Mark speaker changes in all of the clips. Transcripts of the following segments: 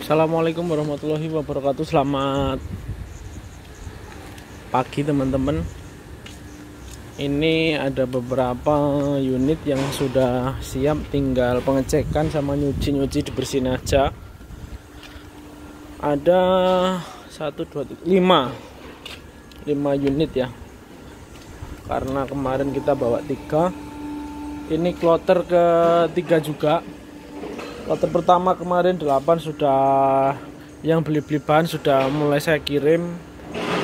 Speaker 1: Assalamualaikum warahmatullahi wabarakatuh. Selamat pagi teman-teman. Ini ada beberapa unit yang sudah siap Tinggal pengecekan sama nyuci-nyuci dibersihin aja. Ada 1, 2, 3, 5 5 unit ya. Karena kemarin kita bawa 3 Ini kloter ketiga juga Kloter pertama kemarin 8 sudah yang beli-beli bahan sudah mulai saya kirim.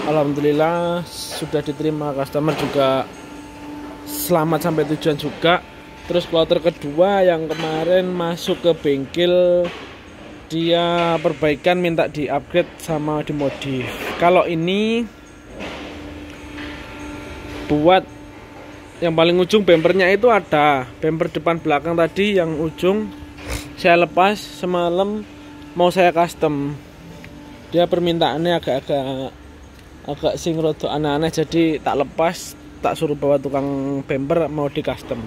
Speaker 1: Alhamdulillah sudah diterima customer juga selamat sampai tujuan juga. Terus kloter kedua yang kemarin masuk ke bengkel dia perbaikan minta di upgrade sama dimodif. Kalau ini buat yang paling ujung bempernya itu ada bemper depan belakang tadi yang ujung saya lepas semalam mau saya custom. Dia permintaannya agak-agak agak sing rodo aneh-aneh jadi tak lepas tak suruh bawa tukang bumper mau di custom.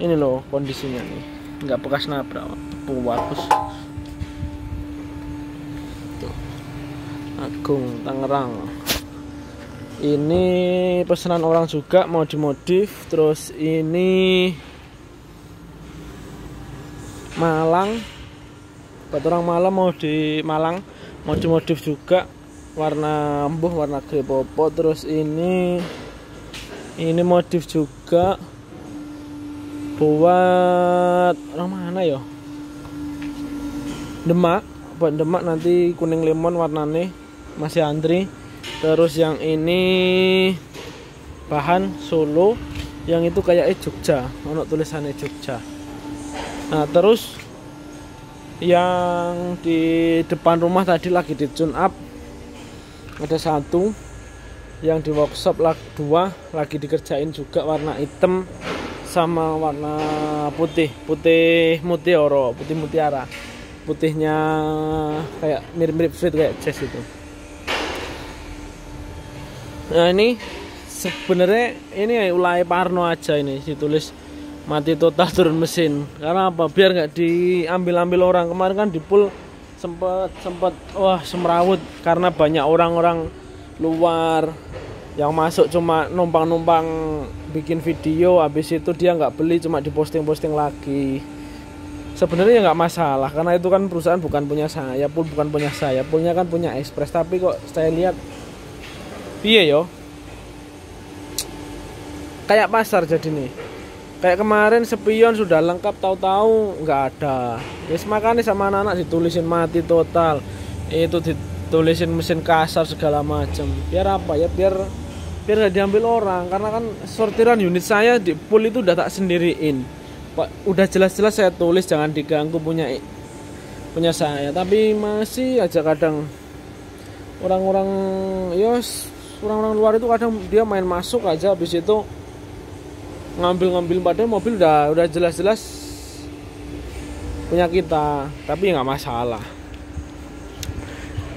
Speaker 1: Ini loh kondisinya nih. Nggak bekas nabrak tuh. Agung Tangerang. Ini pesanan orang juga mau dimodif terus ini Malang. Buat orang Malang mau di Malang mau dimodif juga. Warna embuh warna grey popo terus ini ini modif juga. Buat orang mana ya? Demak. Buat Demak nanti kuning lemon warnanya masih antri. Terus yang ini bahan Solo. Yang itu kayak Jogja. Untuk tulisannya Jogja Nah terus yang di depan rumah tadi lagi di tune up. Ada satu yang di workshop lagi dua lagi dikerjain juga warna hitam sama warna putih putih mutiara putih mutiara. Putihnya kayak mirip-mirip fit kayak jazz itu. Nah ini sebenarnya ini ulai parno aja ini ditulis mati total turun mesin. Karena apa? Biar nggak diambil-ambil orang. Kemarin kan di pool sempat sempat wah semrawut. Karena banyak orang-orang luar yang masuk cuma numpang-numpang bikin video. Habis itu dia nggak beli cuma diposting-posting lagi. Sebenarnya nggak masalah karena itu kan perusahaan bukan punya saya pun bukan punya saya. Punya kan punya ekspres tapi kok saya lihat iya yo? Kayak pasar jadi nih kayak kemarin sepion sudah lengkap tahu-tahu nggak ada. Yes makanya sama anak-anak ditulisin mati total. Itu ditulisin mesin kasar segala macam biar apa ya? Biar biar nggak diambil orang. Karena kan sortiran unit saya di pool itu udah tak sendiriin. Pak udah jelas-jelas saya tulis jangan diganggu punya punya saya. Tapi masih aja kadang orang-orang yos orang-orang luar itu kadang dia main masuk aja habis itu ngambil-ngambil padahal mobil udah udah jelas-jelas punya kita tapi nggak masalah.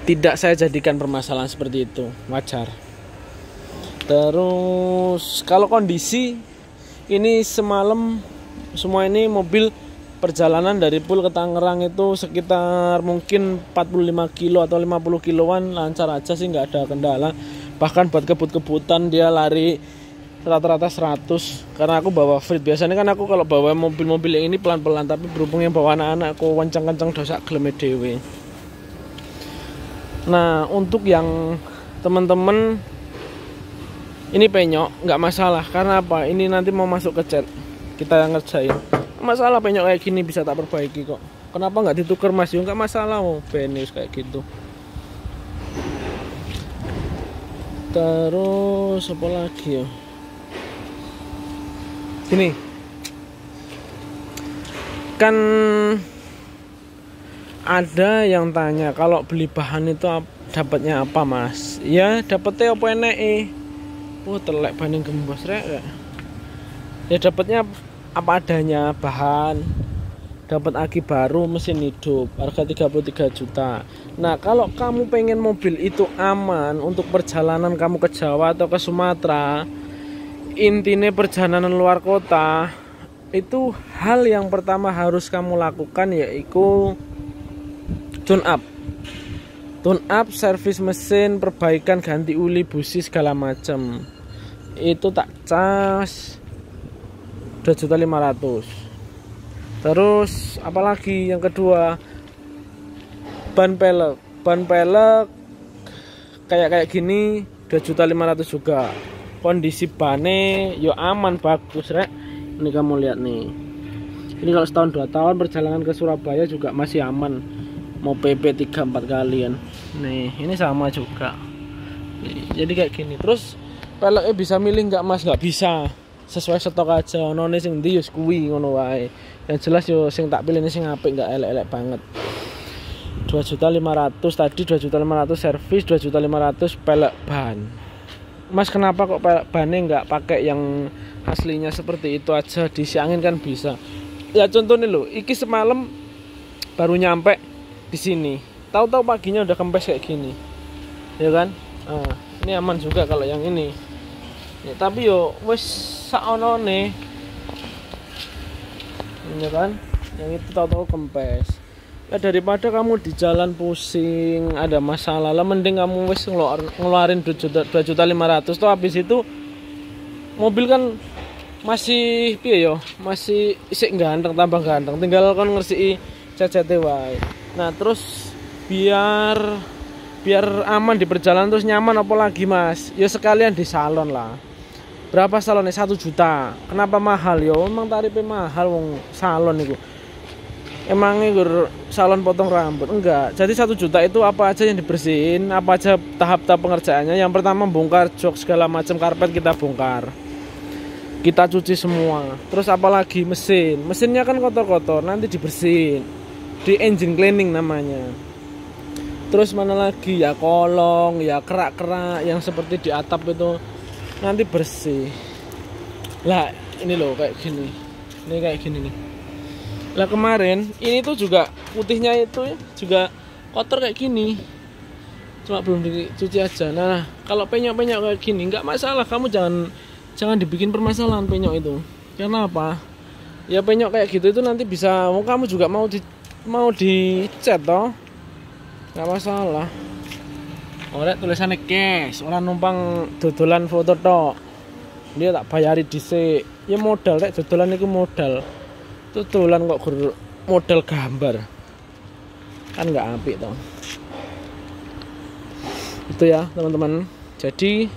Speaker 1: Tidak saya jadikan permasalahan seperti itu. Wajar. Terus kalau kondisi ini semalam semua ini mobil perjalanan dari Pul ke Tangerang itu sekitar mungkin 45 kilo atau 50 kiloan lancar aja sih nggak ada kendala. Bahkan buat kebut-kebutan dia lari rata-rata 100 karena aku bawa free biasanya kan aku kalau bawa mobil-mobil ini pelan-pelan tapi berhubung yang bawa anak-anak aku kencang-kencang dosa geleme dewe nah untuk yang teman-teman ini penyok nggak masalah. Karena apa? Ini nanti mau masuk ke chat. Kita yang ngerjain. Masalah penyok kayak gini bisa tak perbaiki kok. Kenapa nggak ditukar mas? Nggak masalah mau penis kayak gitu. Terus apa lagi ya Gini. Kan ada yang tanya kalau beli bahan itu dapatnya apa, Mas? Ya, dapatnya apa eneke? Oh, telek banding gembos rek. Ya dapatnya apa adanya bahan dapat aki baru mesin hidup harga 33 juta nah kalau kamu pengen mobil itu aman untuk perjalanan kamu ke Jawa atau ke Sumatera intinya perjalanan luar kota itu hal yang pertama harus kamu lakukan yaitu tune up. Tune up servis mesin perbaikan ganti uli busi segala macam itu tak cas 2.500 terus apalagi yang kedua? Ban pelek. Ban pelek kayak kayak gini 2.500 juga kondisi bane yo aman bagus rek. Ini kamu lihat nih. Ini kalau setahun dua tahun perjalanan ke Surabaya juga masih aman. Mau PP 3 4 kalian. Nih ini sama juga. Jadi kayak gini. Terus peleknya bisa milih nggak mas? Nggak bisa. Sesuai stok aja. None sing ndi yo kuwi ngono wae. Yang jelas yo sing tak pilih sing apik nggak elek-elek banget. 2 juta 500 tadi 2 juta 500 servis 2 juta 500 pelek ban mas kenapa kok bannya nggak pakai yang aslinya seperti itu aja? Diisi angin kan bisa. Ya contoh nih lo iki semalam baru nyampe di sini. Tahu-tahu paginya udah kempes kayak gini. Ya kan? Nah, ini aman juga kalau yang ini. Ya, tapi yo wes saonone ya kan? Yang itu tahu-tahu kempes ya daripada kamu di jalan pusing ada masalah lah mending kamu wes ngeluarin 2 juta 2 juta 500 tuh habis itu mobil kan masih piye yo masih isik ganteng tambah ganteng. Tinggal kan ngersi CCT wae. Nah terus biar biar aman di perjalanan terus nyaman apalagi mas? Ya sekalian di salon lah. Berapa salonnya? Satu juta. Kenapa mahal yo? Emang tarifnya mahal wong salon itu emangnya gue salon potong rambut? Enggak. Jadi satu juta itu apa aja yang dibersihin? Apa aja tahap-tahap pengerjaannya? Yang pertama bongkar jok segala macam karpet kita bongkar. Kita cuci semua. Terus apalagi mesin? Mesinnya kan kotor-kotor nanti dibersihin. Di engine cleaning namanya. Terus mana lagi? Ya kolong ya kerak-kerak yang seperti di atap itu. Nanti bersih. Lah ini loh kayak gini. Ini kayak gini nih lah kemarin ini tuh juga putihnya itu ya, juga kotor kayak gini. Cuma belum dicuci aja. Nah kalau penyok-penyok kayak gini nggak masalah. Kamu jangan jangan dibikin permasalahan penyok itu. Karena apa? Ya penyok kayak gitu itu nanti bisa kamu juga mau di mau dicat toh. Nggak masalah. Oleh tulisannya cash. Orang numpang dodolan foto toh dia tak bayari dhisik. Ya modal rek dodolan itu modal dodolan kok modal gambar. Kan nggak apik toh. Itu ya teman-teman. Jadi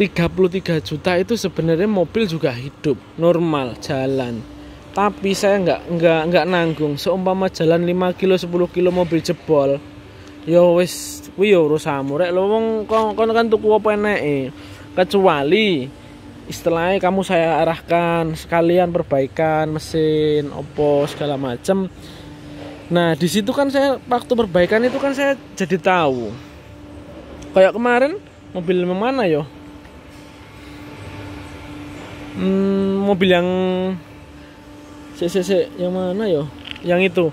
Speaker 1: 33 juta itu sebenarnya mobil juga hidup normal jalan. Tapi saya nggak nggak nggak nanggung. Seumpama jalan 5 kilo 10 kilo mobil jebol. Yo wis kuwi yo lo kon kan tuku apa eneke kecuali istilahnya kamu saya arahkan sekalian perbaikan mesin opo segala macam nah di situ kan saya waktu perbaikan itu kan saya jadi tahu. Kayak kemarin mobil mana yo? Hmm, mobil yang si. yang mana yo? Yang itu.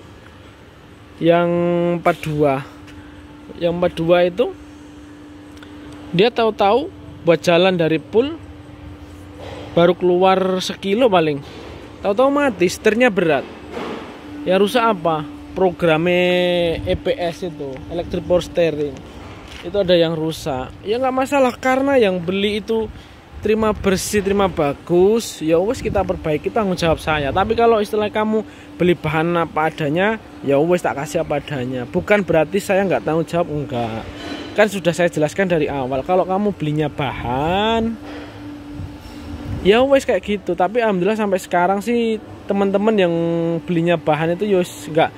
Speaker 1: Yang 42 yang 42 itu dia tahu-tahu buat jalan dari pool baru keluar sekilo paling. Tahu-tahu mati setirnya berat. Ya rusak apa? Programnya EPS itu electric power steering. Itu ada yang rusak. Ya nggak masalah karena yang beli itu terima bersih terima bagus ya wes kita perbaiki tanggung jawab saya. Tapi kalau istilah kamu beli bahan apa adanya ya wes tak kasih apa adanya. Bukan berarti saya nggak tanggung jawab enggak. Kan sudah saya jelaskan dari awal kalau kamu belinya bahan ya wes kayak gitu. Tapi alhamdulillah sampai sekarang sih teman-teman yang belinya bahan itu yos ya nggak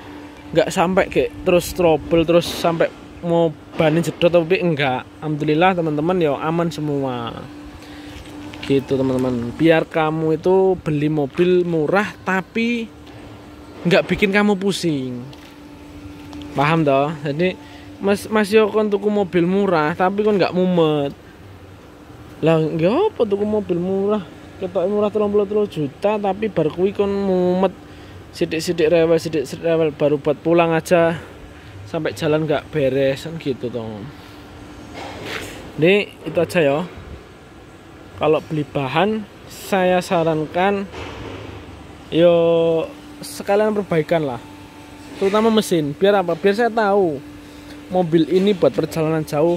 Speaker 1: nggak sampai kayak terus trouble terus sampai mau banin jedot tapi enggak alhamdulillah teman-teman ya aman semua. Gitu teman-teman. Biar kamu itu beli mobil murah tapi nggak bikin kamu pusing. Paham toh? Jadi mas mas yo kon tuku mobil murah tapi kon nggak mumet lah nggak apa tuku mobil murah? Kita murah terlalu puluh juta tapi baru kui kon mumet. Sidik-sidik rewel sidik-sidik rewel baru buat pulang aja. Sampai jalan nggak beres kan gitu toh ini itu aja ya. Kalau beli bahan saya sarankan yo sekalian perbaikan lah. Terutama mesin biar apa? Biar saya tahu mobil ini buat perjalanan jauh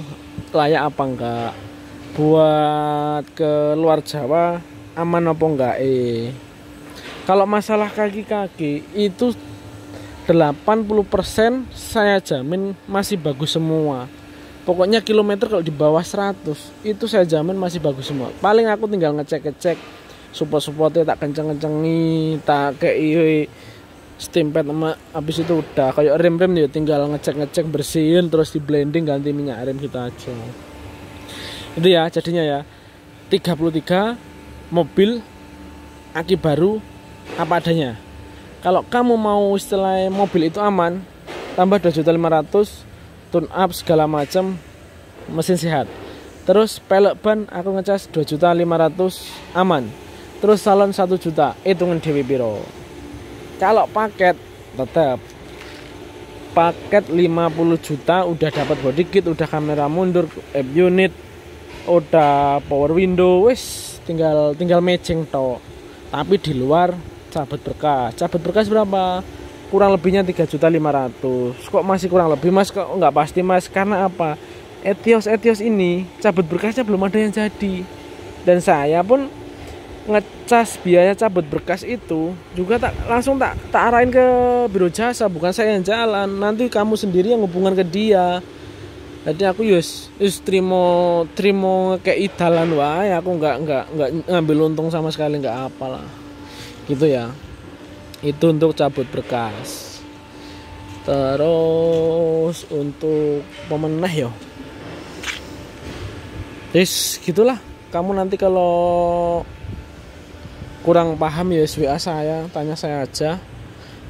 Speaker 1: layak apa enggak buat ke luar Jawa aman apa enggak eh? Kalau masalah kaki-kaki itu 80% saya jamin masih bagus semua. Pokoknya kilometer kalau di bawah 100 itu saya jamin masih bagus semua. Paling aku tinggal ngecek-ngecek support-supportnya tak kenceng-kencengi tak kayak steam pad sama habis itu udah. Kayak rem-rem ya tinggal ngecek-ngecek bersihin terus di blending ganti minyak rem gitu aja itu ya jadinya ya. 33 mobil aki baru apa adanya. Kalau kamu mau istilah mobil itu aman tambah 2.500 tune up segala macam mesin sehat. Terus pelek ban aku ngecas 2.500 aman. Terus salon 1 juta hitungan Dewi Biro kalau paket tetap paket 50 juta udah dapat body kit udah kamera mundur app unit udah power window wis tinggal tinggal matching toh tapi di luar cabut berkas. Cabut berkas berapa? Kurang lebihnya 3 juta 500 kok masih kurang lebih mas? Kok nggak pasti mas? Karena apa? Etios Etios ini cabut berkasnya belum ada yang jadi. Dan saya pun ngecas biaya cabut berkas itu juga tak langsung tak tak arahin ke biro jasa. Bukan saya yang jalan. Nanti kamu sendiri yang hubungan ke dia jadi aku yus yus terima terima kayak idalan wae. Aku nggak nggak nggak ngambil untung sama sekali nggak apalah gitu ya. Itu untuk cabut berkas. Terus untuk pemenah yo. Yes, gitulah. Kamu nanti kalau kurang paham ya WA saya tanya saya aja.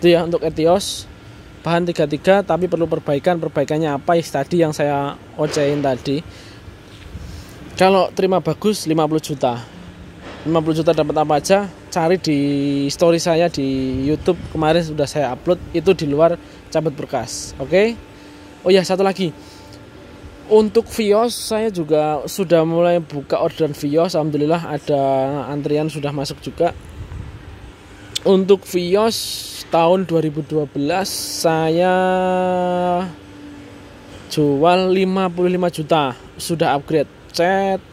Speaker 1: Itu ya untuk Etios bahan 33 tapi perlu perbaikan. Perbaikannya apa? Tadi yang saya ocehin tadi. Kalau terima bagus 50 juta. 50 juta dapat apa aja? Cari di story saya di YouTube. Kemarin sudah saya upload itu di luar cabut berkas. Oke? Okay? oh ya satu lagi. Untuk Vios saya juga sudah mulai buka orderan Vios. Alhamdulillah ada antrian sudah masuk juga untuk Vios tahun 2012 saya jual 55 juta. Sudah upgrade. Cat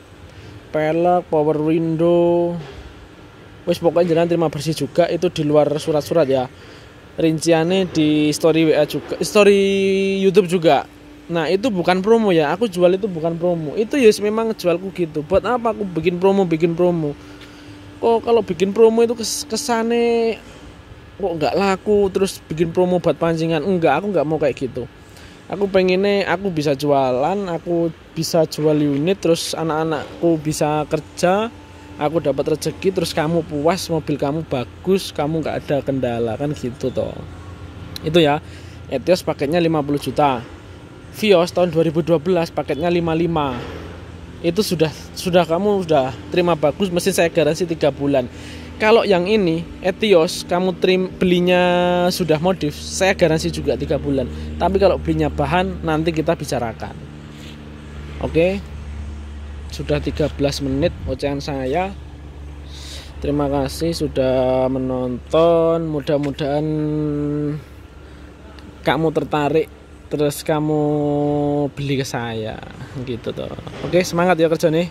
Speaker 1: pelek power window. Wis pokoknya jangan terima bersih juga. Itu di luar surat-surat ya. Rinciannya di story WA juga. Story YouTube juga. Nah itu bukan promo ya, aku jual itu bukan promo. Itu ya yes, memang jualku gitu. Buat apa aku bikin promo, bikin promo? Kok kalau bikin promo itu kes kesane kok nggak laku terus bikin promo buat pancingan? Enggak, aku nggak mau kayak gitu. Aku pengennya aku bisa jualan, aku bisa jual unit, terus anak-anakku bisa kerja, aku dapat rezeki, terus kamu puas, mobil kamu bagus, kamu nggak ada kendala kan gitu toh. Itu ya. Etios paketnya 50 juta Vios tahun 2012 paketnya 55 itu sudah sudah kamu sudah terima bagus mesin saya garansi 3 bulan. Kalau yang ini Etios kamu trim, belinya sudah modif saya garansi juga 3 bulan. Tapi kalau belinya bahan nanti kita bicarakan. Oke? Sudah 13 menit ocehan saya. Terima kasih sudah menonton. Mudah-mudahan kamu tertarik terus kamu beli ke saya gitu tuh oke semangat ya kerja nih.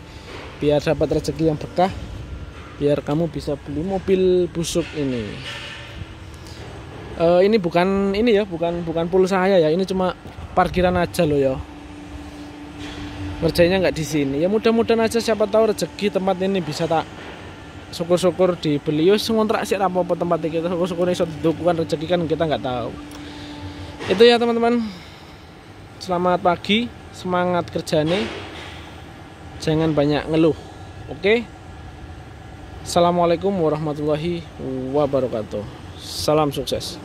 Speaker 1: Biar dapat rezeki yang berkah biar kamu bisa beli mobil busuk ini. Uh, ini bukan ini ya bukan bukan pulsa saya ya. Ini cuma parkiran aja loh ya. Ngerjainnya nggak di sini. Ya mudah-mudahan aja siapa tahu rezeki tempat ini bisa tak syukur-syukur dibeli. Yo ngontrak sih apa tempat kita syukur-syukur ini dukungan rezeki kan kita nggak tahu. Itu ya teman-teman Selamat pagi, semangat kerjane. Jangan banyak ngeluh. Oke? Assalamualaikum warahmatullahi wabarakatuh. Salam sukses.